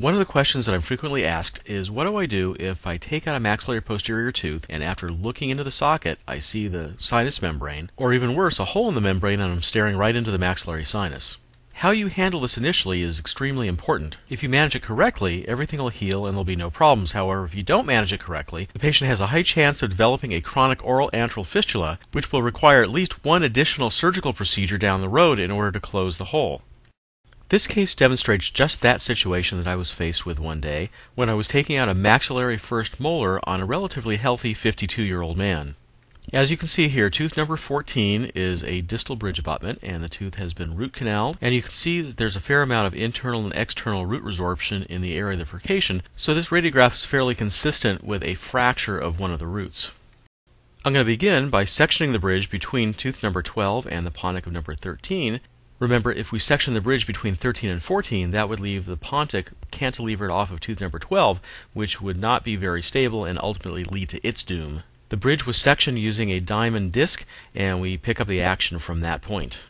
One of the questions that I'm frequently asked is what do I do if I take out a maxillary posterior tooth and after looking into the socket I see the sinus membrane, or even worse, a hole in the membrane and I'm staring right into the maxillary sinus? How you handle this initially is extremely important. If you manage it correctly, everything will heal and there'll be no problems. However, if you don't manage it correctly, the patient has a high chance of developing a chronic oral antral fistula, which will require at least one additional surgical procedure down the road in order to close the hole. This case demonstrates just that situation that I was faced with one day when I was taking out a maxillary first molar on a relatively healthy 52 year old man. As you can see here, tooth number 14 is a distal bridge abutment, and the tooth has been root canaled. And you can see that there's a fair amount of internal and external root resorption in the area of the furcation, so this radiograph is fairly consistent with a fracture of one of the roots. I'm going to begin by sectioning the bridge between tooth number 12 and the pontic of number 13 Remember, if we section the bridge between 13 and 14, that would leave the pontic cantilevered off of tooth number 12, which would not be very stable and ultimately lead to its doom. The bridge was sectioned using a diamond disc, and we pick up the action from that point.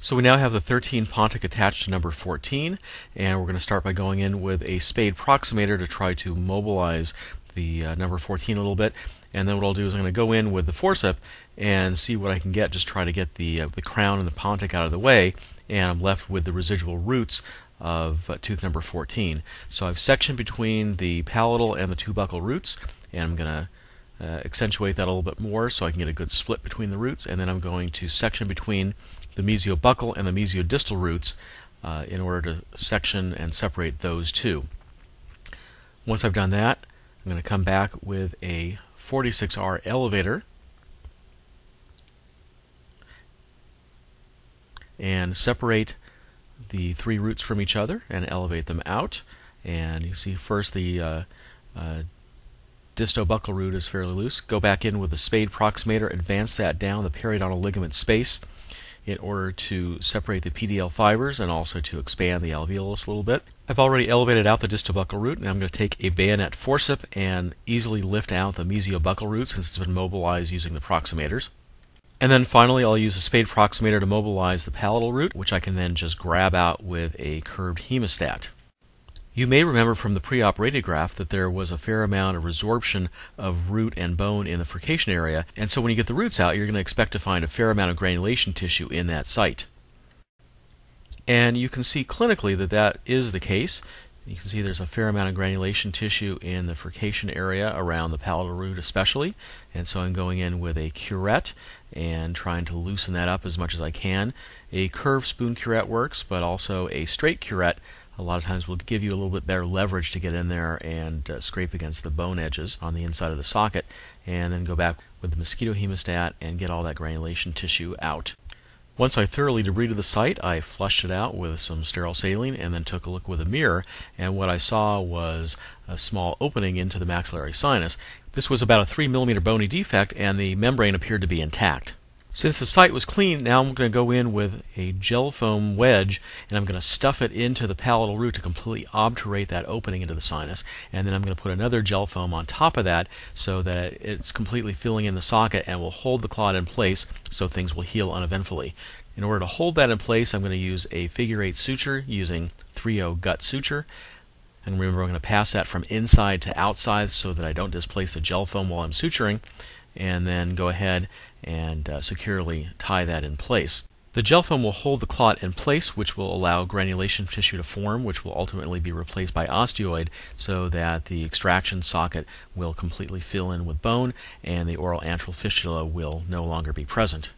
So we now have the 13 pontic attached to number 14, and we're going to start by going in with a spade proximator to try to mobilize the uh, number 14 a little bit. And then what I'll do is I'm going to go in with the forceps and see what I can get. Just try to get the uh, the crown and the pontic out of the way, and I'm left with the residual roots of uh, tooth number 14. So I've sectioned between the palatal and the two buccal roots, and I'm going to uh, accentuate that a little bit more so I can get a good split between the roots, and then I'm going to section between the mesiobuccal and the mesiodistal roots uh, in order to section and separate those two. Once I've done that, I'm going to come back with a 46R elevator and separate the three roots from each other and elevate them out. And you see first the uh, uh, distobuccal root is fairly loose. Go back in with the spade proximator, advance that down the periodontal ligament space in order to separate the PDL fibers and also to expand the alveolus a little bit. I've already elevated out the distobuccal root, and I'm going to take a bayonet forceps and easily lift out the mesiobuccal root since it's been mobilized using the proximators. And then finally, I'll use a spade proximator to mobilize the palatal root, which I can then just grab out with a curved hemostat. You may remember from the pre-op radiograph that there was a fair amount of resorption of root and bone in the furcation area, and so when you get the roots out, you're going to expect to find a fair amount of granulation tissue in that site. And you can see clinically that that is the case. You can see there's a fair amount of granulation tissue in the furcation area around the palatal root especially, and so I'm going in with a curette and trying to loosen that up as much as I can. A curved spoon curette works, but also a straight curette a lot of times will give you a little bit better leverage to get in there and uh, scrape against the bone edges on the inside of the socket, and then go back with the mosquito hemostat and get all that granulation tissue out. Once I thoroughly debrided the site, I flushed it out with some sterile saline and then took a look with a mirror, and what I saw was a small opening into the maxillary sinus. This was about a 3 millimeter bony defect, and the membrane appeared to be intact. Since the site was clean, now I'm going to go in with a gel foam wedge and I'm going to stuff it into the palatal root to completely obturate that opening into the sinus. And then I'm going to put another gel foam on top of that so that it's completely filling in the socket and will hold the clot in place so things will heal uneventfully. In order to hold that in place, I'm going to use a figure eight suture using 3-0 gut suture. And remember, I'm going to pass that from inside to outside so that I don't displace the gel foam while I'm suturing and then go ahead and uh, securely tie that in place. The gel foam will hold the clot in place, which will allow granulation tissue to form, which will ultimately be replaced by osteoid, so that the extraction socket will completely fill in with bone and the oral antral fistula will no longer be present.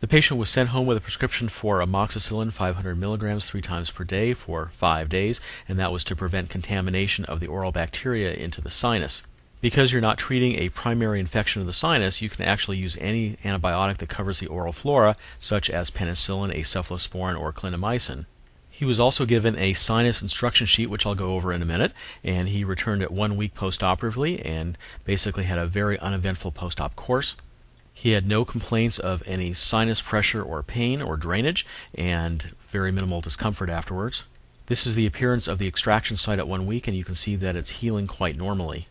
The patient was sent home with a prescription for amoxicillin 500 milligrams three times per day for five days, and that was to prevent contamination of the oral bacteria into the sinus. Because you're not treating a primary infection of the sinus, you can actually use any antibiotic that covers the oral flora, such as penicillin, cephalosporin, or clindamycin. He was also given a sinus instruction sheet, which I'll go over in a minute, and he returned at one week postoperatively and basically had a very uneventful post-op course. He had no complaints of any sinus pressure or pain or drainage, and very minimal discomfort afterwards. This is the appearance of the extraction site at one week, and you can see that it's healing quite normally.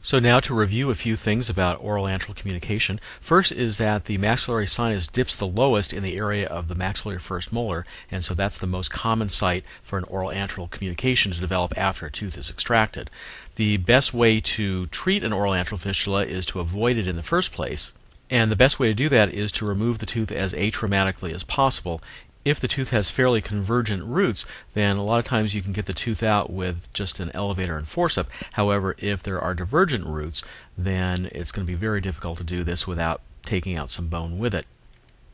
So now to review a few things about oral antral communication. First is that the maxillary sinus dips the lowest in the area of the maxillary first molar, and so that's the most common site for an oral antral communication to develop after a tooth is extracted. The best way to treat an oral antral fistula is to avoid it in the first place. And the best way to do that is to remove the tooth as atraumatically as possible if the tooth has fairly convergent roots, then a lot of times you can get the tooth out with just an elevator and forceps. However, if there are divergent roots, then it's going to be very difficult to do this without taking out some bone with it.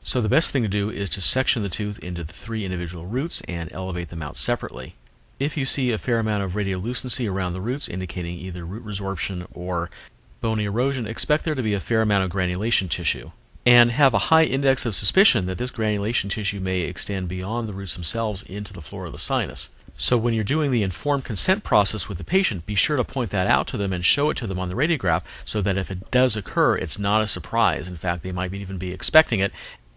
So the best thing to do is to section the tooth into the three individual roots and elevate them out separately. If you see a fair amount of radiolucency around the roots indicating either root resorption or bony erosion, expect there to be a fair amount of granulation tissue and have a high index of suspicion that this granulation tissue may extend beyond the roots themselves into the floor of the sinus. So when you're doing the informed consent process with the patient, be sure to point that out to them and show it to them on the radiograph so that if it does occur, it's not a surprise. In fact, they might even be expecting it.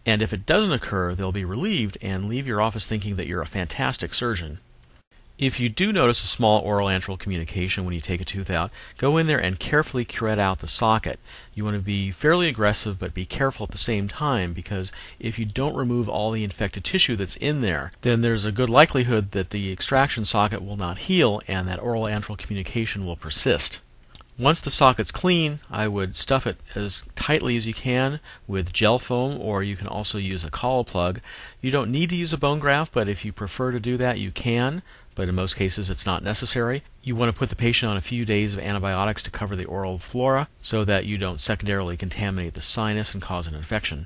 And if it doesn't occur, they'll be relieved and leave your office thinking that you're a fantastic surgeon. If you do notice a small oral antral communication when you take a tooth out, go in there and carefully curette out the socket. You want to be fairly aggressive but be careful at the same time because if you don't remove all the infected tissue that's in there, then there's a good likelihood that the extraction socket will not heal and that oral antral communication will persist. Once the socket's clean, I would stuff it as tightly as you can with gel foam, or you can also use a CollaPlug. You don't need to use a bone graft, but if you prefer to do that, you can, but in most cases it's not necessary. You want to put the patient on a few days of antibiotics to cover the oral flora so that you don't secondarily contaminate the sinus and cause an infection.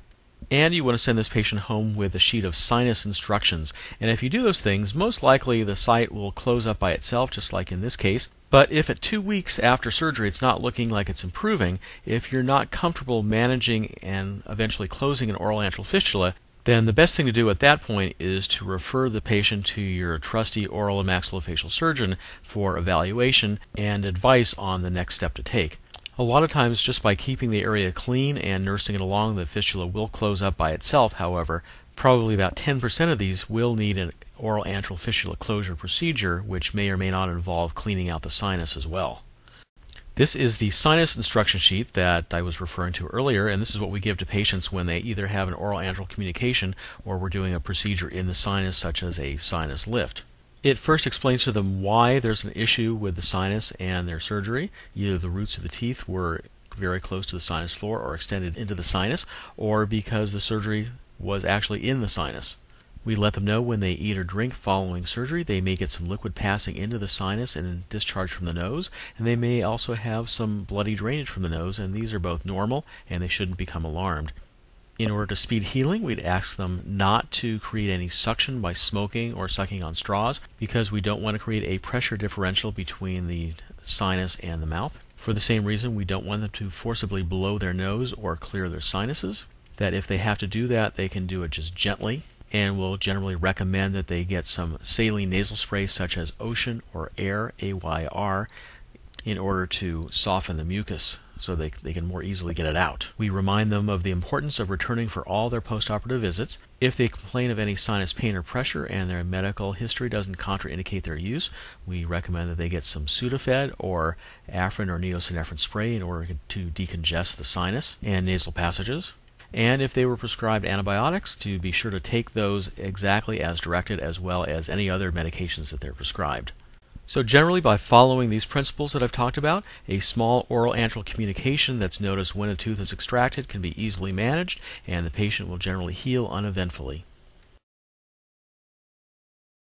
And you want to send this patient home with a sheet of sinus instructions. And if you do those things, most likely the site will close up by itself, just like in this case. But if at two weeks after surgery it's not looking like it's improving, if you're not comfortable managing and eventually closing an oral antral fistula, then the best thing to do at that point is to refer the patient to your trusty oral and maxillofacial surgeon for evaluation and advice on the next step to take. A lot of times, just by keeping the area clean and nursing it along, the fistula will close up by itself. However, probably about 10% of these will need an oral antral fistula closure procedure, which may or may not involve cleaning out the sinus as well. This is the sinus instruction sheet that I was referring to earlier, and this is what we give to patients when they either have an oral antral communication or we're doing a procedure in the sinus, such as a sinus lift. It first explains to them why there's an issue with the sinus and their surgery. Either the roots of the teeth were very close to the sinus floor or extended into the sinus, or because the surgery was actually in the sinus. We let them know when they eat or drink following surgery. They may get some liquid passing into the sinus and discharge from the nose, and they may also have some bloody drainage from the nose, and these are both normal and they shouldn't become alarmed. In order to speed healing, we'd ask them not to create any suction by smoking or sucking on straws because we don't want to create a pressure differential between the sinus and the mouth. For the same reason, we don't want them to forcibly blow their nose or clear their sinuses that if they have to do that, they can do it just gently. And we'll generally recommend that they get some saline nasal spray such as Ocean or Air, AYR, in order to soften the mucus so they, they can more easily get it out. We remind them of the importance of returning for all their postoperative visits. If they complain of any sinus pain or pressure and their medical history doesn't contraindicate their use, we recommend that they get some Sudafed or Afrin or neosynephrine spray in order to decongest the sinus and nasal passages. And if they were prescribed antibiotics, to be sure to take those exactly as directed, as well as any other medications that they're prescribed. So, generally, by following these principles that I've talked about, a small oral antral communication that's noticed when a tooth is extracted can be easily managed, and the patient will generally heal uneventfully.